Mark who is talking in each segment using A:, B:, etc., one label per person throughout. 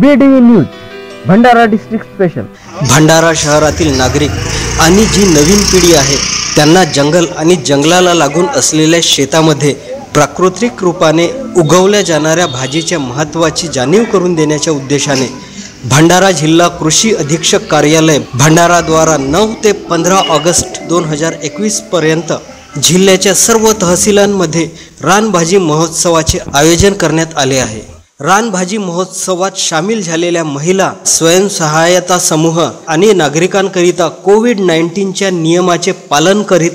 A: B D V news Bhandara district special
B: Bhandara शहरातील नागरिक आणि जी नवीन पिढी आहे त्यांना जंगल आणि जंगलाला लागून असलेल्या शेतामध्ये प्राकृतिक रूपाने उगवल्या जाणाऱ्या भाजीच्या महत्त्वाची जाणीव करून देण्याच्या उद्देशाने भंडारा जिल्हा कृषी अधीक्षक कार्यालय भंडाराद्वारा नऊ ते पंधरा ऑगस्ट दोन हजार एकवीसपर्यंत जिल्ह्याच्या सर्व तहसीलांमध्ये रानभाजी महोत्सवाचे आयोजन करण्यात आले आहे. रानभाजी महोत्सवात सामील झालेल्या महिला स्वयंसहायता समूह आणि नागरिकांकरिता कोविड नाईन्टीनच्या नियमाचे पालन करीत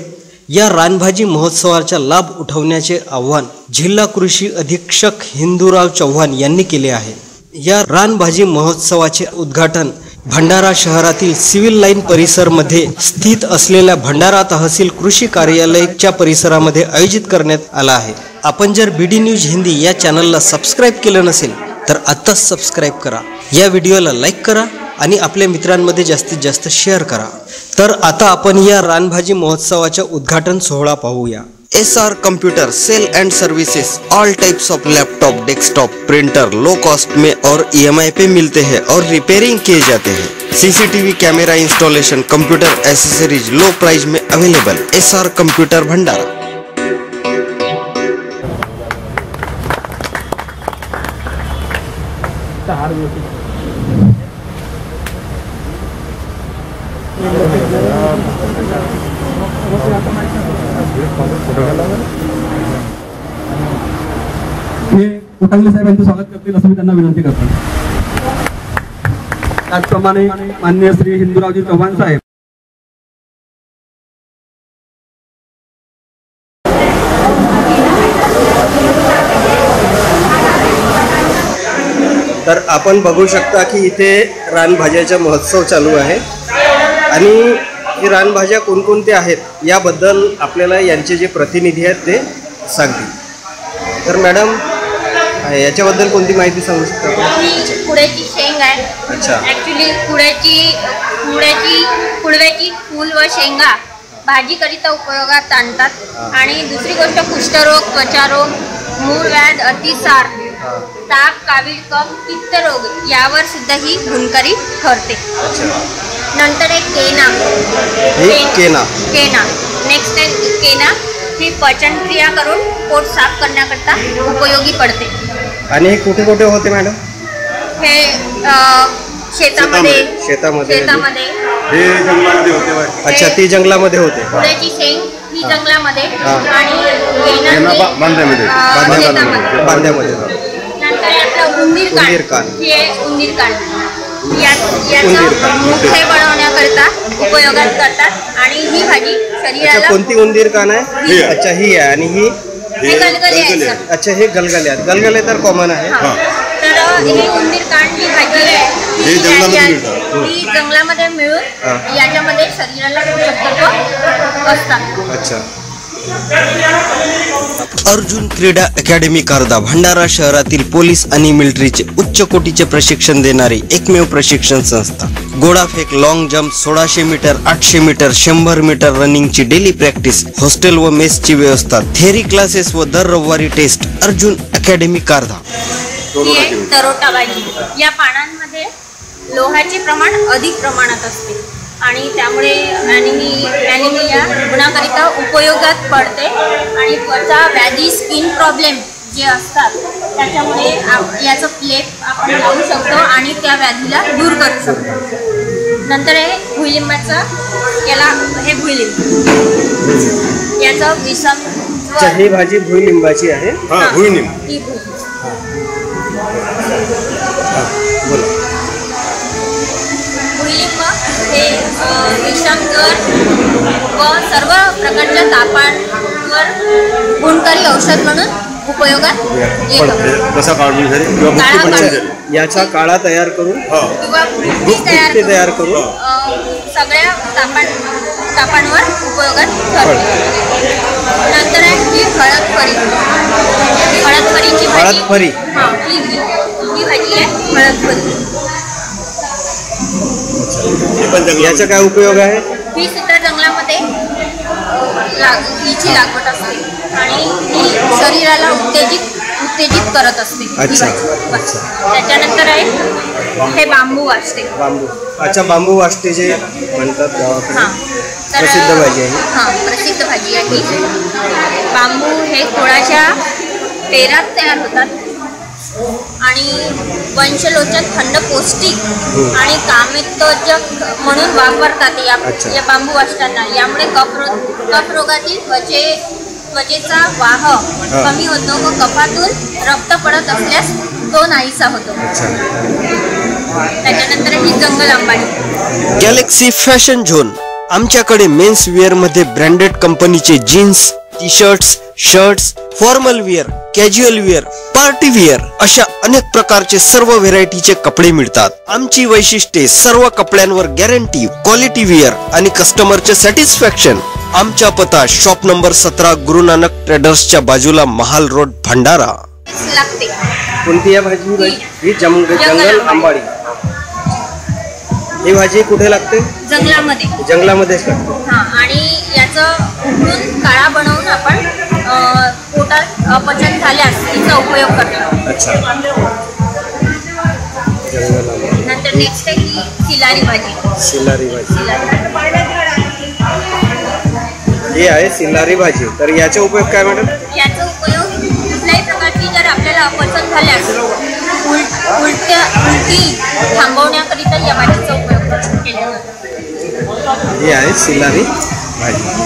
B: या रानभाजी महोत्सवाचा लाभ उठवण्याचे आव्हान जिल्हा कृषी अधीक्षक हिंदूराव चव्हाण यांनी केले आहे. या रानभाजी महोत्सवाचे उद्घाटन भंडारा शहरातील सिव्हिल लाईन परिसरमध्ये स्थित असलेल्या भंडारा तहसील कृषी कार्यालयाच्या परिसरामध्ये आयोजित करण्यात आला आहे. आपण जर बी डी न्यूज हिंदी या चॅनलला सबस्क्राईब केलं नसेल तर आत्ताच सबस्क्राईब करा. या व्हिडिओला लाईक करा आणि आपल्या मित्रांमध्ये जास्तीत जास्त शेअर करा. तर आता आपण या रानभाजी महोत्सवाच्या उद्घाटन सोहळा पाहूया. S R computer sale and services all types of laptop desktop printer low cost में और ई पे मिलते हैं और रिपेयरिंग किए जाते हैं. CCTV camera installation computer accessories low price में available S R computer Bhandara.
C: हे कोटांगले साहेब यांचं स्वागत करतील असं मी त्यांना विनंती करतो. त्याचप्रमाणे माननीय श्री हिंदूरावजी चव्हाण साहेब.
B: तर आपण बघू शकता की इथे रानभाज्याचा महोत्सव चालू आहे. आणि ही रानभाज्या कोणकोणत्या आहेत याबद्दल आपल्याला यांचे जे प्रतिनिधी आहेत ते सांगतील. तर मॅडम याच्याबद्दल कोणती माहिती सांगू शकता आपण?
D: कुड्याची शेंग आहे.
B: अच्छा.
D: ऍक्च्युली कुड्याची कुड्याची कुडव्याची फूल व शेंगा भाजीकरिता उपयोगात आणतात. आणि दुसरी गोष्ट कुष्ठरोग त्वचारोग मूळ व्याध अतिसार ताप कावीळ कफ पित्तरोग यावर सुद्धा ही गुणकारी ठरते. नंतर एक केना.
B: ही
D: केन-
B: केना.
D: केना नेक्स्ट आहे केना. ही पचनक्रिया करून पोट साफ करण्याकरता उपयोगी पडते.
B: आणि हे कुठे कुठे होते मॅडम?
D: हे अ, शेतामध्ये.
B: शेतामध्ये.
D: शेतामध्ये
E: हे जंगलामध्ये होते
B: अच्छा ती जंगलामध्ये होते.
D: शेंग ही जंगलामध्ये
B: हा.
D: आणि
E: यांना
D: केना
E: बा- बांध्यामध्ये.
D: अ,
B: बांध्यामध्ये.
D: शेतामध्ये.
B: बांध्यामध्ये.
D: उंदीर कांड. ही उंदीर याचं बनवण्याकरता उपयोगात करतात आणि ही भाजी
B: अच्छा
D: शरीराला
B: कोणती उंदीर कान आहे?
E: ही.
B: अच्छा ही आहे. आणि ही?
D: हे गलगले आहेत.
B: अच्छा हे गलगले आहेत. गलगले तर कॉमन आहे.
D: हा. तर ही उंदीर कांड ही भाजी आहे
E: जंगलामध्ये
D: मिळून. याच्यामध्ये शरीराला पोषक तत्व असतात.
B: अच्छा. अर्जुन क्रीडा अकॅडमी कारदा भंडारा शहरातील पोलीस आणि मिलिटरीचे उच्च कोटीचे प्रशिक्षण देणारी एकमेव प्रशिक्षण संस्था. गोडाफेक लॉंग जम्प सोळाशे मीटर आठशे मीटर शंभर मीटर रनिंगची डेली प्रॅक्टिस हॉस्टेल व मेसची व्यवस्था थेरी क्लासेस व दर रविवारी टेस्ट अर्जुन अकॅडमी कारदा.
D: ही या पानांमध्ये लोहाचे प्रमाण अधिक प्रमाणात असते. आणि त्यामुळे ॲनिमी ॲनिमिया रुग्णाकरिता उपयोगात पडते. आणि त्वचा व्याधी स्किन प्रॉब्लेम जे असतात त्याच्यामुळे आप- याचं प्लेट आपण लावू शकतो आणि त्या व्याधीला दूर करू शकतो. नंतर आहे भुईलिंबाचं याला हे भुईलिंब. याचं विषम
B: ही भाजी भुईलिंबाची आहे.
E: हा
D: ही. भुई विषमज्वर व सर्व प्रकारच्या तापांवर गुणकारी औषध म्हणून उपयोगात येतं.
E: कसा काढून किंवा
D: काढून.
E: झाली
B: याचा काळा तयार करून
E: हा.
D: किंवा भुकटी तयार करून
B: करून
D: अ, सगळ्या तापां तापांवर उपयोगात ठरते. नंतर आहे ही हळदपरी हळदपरीची भाजी.
B: हळदपरी.
D: हां ही ही भाजी आहे हळदपरी
E: हे पण जंगलामध्ये.
B: याचा काय उपयोग आहे?
D: ही सुद्धा जंगलामध्ये लाग हिची लागवड असते आणि ही शरीराला उत्तेजित उत्तेजित करत असते
B: अच्छा,
D: भाजी. बस. त्याच्यानंतर आहे हे बांबू असते
B: बांबू अच्छा बांबू वाजते जे म्हणतात गावाकडे
D: हां तर
B: प्रसिद्ध भाजी आहे.
D: हां प्रसिद्ध भाजी आहे ही. बांबू हे खोळाच्या पेरात तयार होतात आणि वंशलोचक थंड पौष्टिक आणि कामित्तोजक म्हणून वापरतात या
B: अच्छा.
D: या बांबू वाजताना यामुळे कफरो कफरोगातील त्वचे त्वचेचा वाह कमी होतो व कफातून रक्त पडत असल्यास तो नाहीसा होतो.
B: अच्छा.
D: त्याच्यानंतर ही जंगल आंबाडी
B: गॅलेक्सी फॅशन झोन आमच्याकडे मेन्स वेअरमध्ये ब्रँडेड कंपनीचे jeans T shirts shirts formal wear casual wear party wear अशा अनेक प्रकारचे सर्व व्हेरायटीचे कपडे मिळतात. आमची वैशिष्ट्ये सर्व कपड्यांवर गॅरंटी क्वालिटी वेअर आणि कस्टमरचे सॅटिस्फॅक्शन आमचा पता शॉप नंबर सतरा गुरु नानक ट्रेडर्सच्या बाजूला महाल रोड भंडारा.
D: लागते.
B: कोणती या भाजी?
D: ही.
B: ही जंग
D: जंगल आंबाडी.
B: ही भाजी कुठे लागते?
D: जंगलामध्ये.
B: जंगलामध्येच लागते
D: हा आणि याचं उकळून काळा बनवून आपण पोटात अपचन झाल्यास याचा उपयोग करतो.
B: अच्छा.
D: नंतर नेक्स्ट आहे ही सिलारी भाजी.
B: सिलारी भाजी.
D: सिलारी
B: ही आहे सिलारी भाजी. तर याचा उपयोग काय मॅडम?
D: याचा उपयोग कुठल्याही प्रकारची जर आपल्याला अपचन झाल्यास उल उलट्या उलटी थांबवण्याकरिता या भाजीचा उपयोग केला जातो.
B: ही आहे सिलारी. भाजी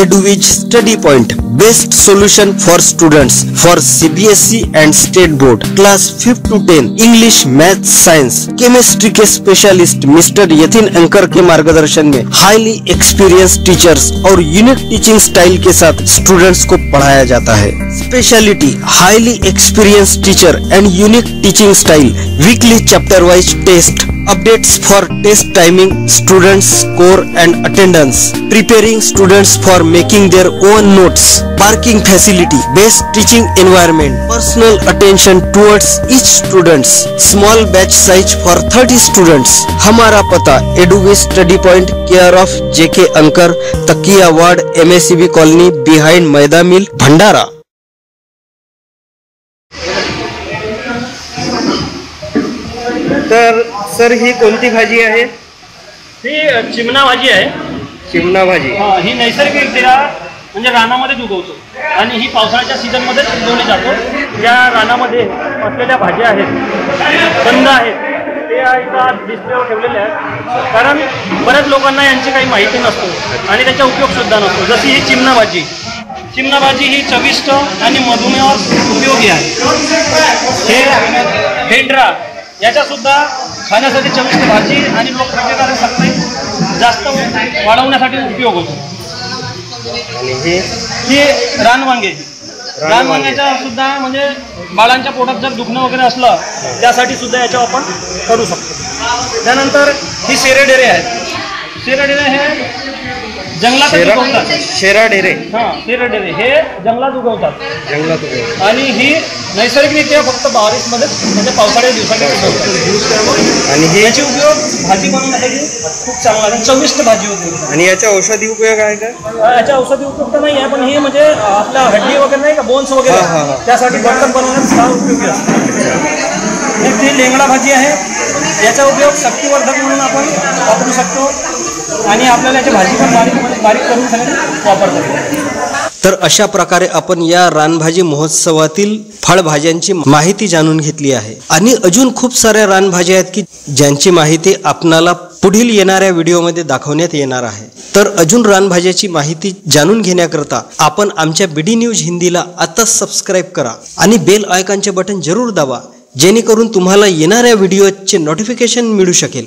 B: एडुविज study point best solution for students for CBSE and state board class fifth to ten English math science chemistry K specialist mister Yatin Ankar के मार्गदर्शन में हाईली एक्सपीरियंस टीचर्स और यूनिक टीचिंग स्टाइल के साथ स्टूडेंट्स को पढ़ाया जाता है। Speciality highly experience teacher and unique teaching style weekly chapter wise test updates for test timing students score and attendance preparing students for making their own notes parking facility best teaching environment personal attention towards each students small batch size for 30 students हमारा पता एडुवी study point care of J अंकर Takiya ward M colony behind Maida mill Bhandara तर sir ही कोणती भाजी आहे?
F: ही चिमणा भाजी आहे.
B: चिमणा भाजी.
F: हा, ही नैसर्गिकरित्या म्हणजे रानामध्येच उगवतो आणि ही पावसाळ्याच्या सीझनमध्येच उगवली जातो. ज्या रानामध्ये असलेल्या भाज्या आहेत कंद आहेत ते इथं डिस्प्लेवर ठेवलेले आहेत. कारण बऱ्याच लोकांना यांची काही माहिती नसतो आणि त्याचा उपयोगसुद्धा नसतो. जशी ही चिमणा भाजी. चिमणा भाजी ही चविष्ट आणि मधुमेहावर उपयोगी आहे. हे हेड्रा याचा सुद्धा खाण्यासाठी चविष्ट भाजी आणि रोगप्रतिकारक शक्ती जास्त वाढवण्यासाठी उपयोग होतो.
B: आणि हे?
F: ही रानवांगे. रानवांग्याचा सुद्धा म्हणजे बाळांच्या पोटात जर दुखणं वगैरे असलं त्यासाठी सुद्धा याचा आपण करू शकतो. त्यानंतर ही शेरेडेरे आहेत. शेरेडेरे हे जंगलात
B: शेरा
F: उगवतात.
B: शेरा डेरे.
F: हां शेरेडेरे हे जंगलात उगवतात.
B: जंगलात उगवतात.
F: आणि ही नैसर्गिकरित्या फक्त बारिशमध्येच म्हणजे पावसाळ्या उगवतात
B: आणि हे
F: याचे उपयोग भाजी बनवण्यासाठी खूप चांगला आणि चविष्ट भाजी होते.
B: आणि याचा औषधी उपयोग आहे का?
F: याच्या औषधी उपयुक्त नाही आहे पण हे म्हणजे आपल्या हड्डी वगैरे नाही का बोन्स वगैरे. त्यासाठी बर्तन बनवण्यात फार उपयोगी असते. ती लेंगडा भाजी आहे. याचा उपयोग शक्तिवर्धक म्हणून आपण वापरू शकतो. आणि आपल्याला याची भाजी पण बारीक बारीक करून सगळे वापरता.
B: तर अशा प्रकारे आपण या रानभाजी महोत्सवातील फळभाज्यांची माहिती जाणून घेतली आहे. आणि अजून खूप साऱ्या रानभाज्या आहेत की ज्यांची माहिती आपणाला पुढील येणाऱ्या व्हिडिओमध्ये दाखवण्यात येणार आहे. तर अजून रानभाज्याची माहिती जाणून घेण्याकरता आपण आमच्या बीडी न्यूज हिंदीला आताच सबस्क्राईब करा आणि बेल आयकॉनचे बटन जरूर दाबा जेणेकरून तुम्हाला येणाऱ्या व्हिडिओचे नोटिफिकेशन मिळू शकेल.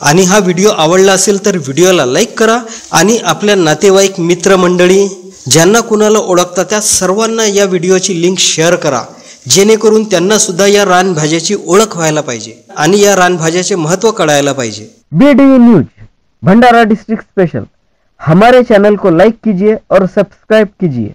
B: आणि हा व्हिडिओ आवडला असेल तर व्हिडिओला लाईक करा आणि आपल्या नातेवाईक मित्रमंडळी ज्यांना कुणाला ओळखता त्या सर्वांना या व्हिडिओची लिंक शेअर करा. जेणेकरून त्यांना सुद्धा या रानभाज्याची ओळख व्हायला पाहिजे आणि या रानभाज्याचे महत्त्व कळायला पाहिजे.
A: B D news Bhandara district special हमारे चैनल को लाइक कीजिए और सब्सक्राइब कीजिए.